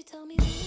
they tell me